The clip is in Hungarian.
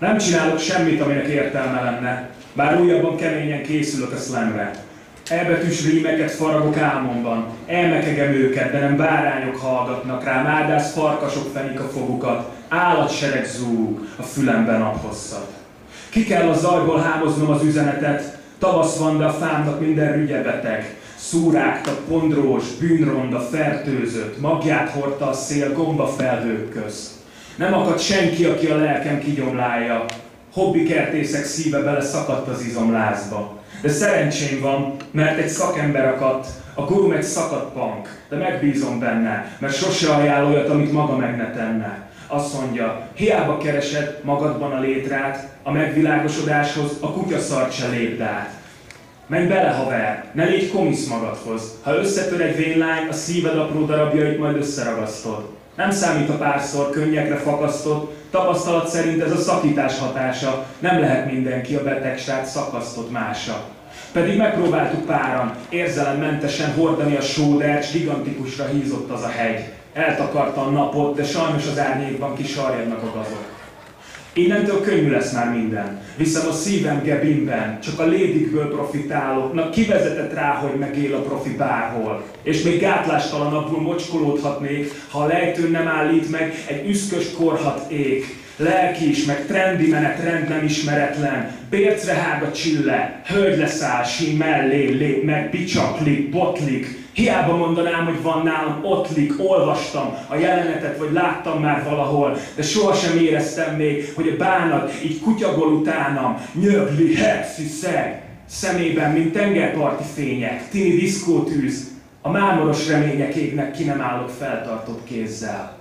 Nem csinálok semmit, aminek értelme lenne, bár újabban keményen készülök a slamre. Elbetűs rímeket faragok álmomban, elmekegem őket, de nem bárányok hallgatnak rám, áldász farkasok fenik a fogukat, állatsereg zúg a fülemben naphosszat. Ki kell a zajból hámoznom az üzenetet, tavasz van, de a fámnak minden rügye beteg. Szúrákta, pondrós, bűnronda, fertőzött, magját hordta a szél gomba felhők közt. Nem akad senki, aki a lelkem kigyomlálja. Hobbi kertészek szíve bele szakadt az izomlázba. De szerencsém van, mert egy szakember akadt, a gurum egy szakadt pank, de megbízom benne, mert sose ajánl olyat, amit maga meg ne tenne. Azt mondja, hiába keresed magadban a létrát, a megvilágosodáshoz a kutyaszart se lépd át. Menj bele, haver, ne légy komisz magadhoz. Ha összetör egy vénlány, a szíved apró darabjait majd összeragasztod. Nem számít a párszor, könnyekre fakasztott, tapasztalat szerint ez a szakítás hatása, nem lehet mindenki a betegsát szakasztott mása. Pedig megpróbáltuk páran, érzelemmentesen hordani a sódert, gigantikusra hízott az a hegy. Eltakarta a napot, de sajnos az árnyékban kisarjadnak a gazok. Innentől könnyű lesz már minden. Viszem a szívem gebimben, csak a lédikből profitálok. Na ki vezetett rá, hogy megél a profi bárhol? És még gátlástalanabbul mocskolódhatnék, ha a lejtőn nem állít meg egy üszkös korhat ég. Lelki is, meg trendi menet, rend nem ismeretlen. Bércre hág a csille, hölgy leszáll, sí mellé lép meg, bicsaklik, botlik, Hiába mondanám, hogy van nálam, ottlik, olvastam a jelenetet, vagy láttam már valahol, de sohasem éreztem még, hogy a bánat így kutyagol utánam, nyögli, hepszi, szeg, szemében, mint tengerparti fények, tini diszkótűz, a mámoros remények égnek ki nem állok feltartott kézzel.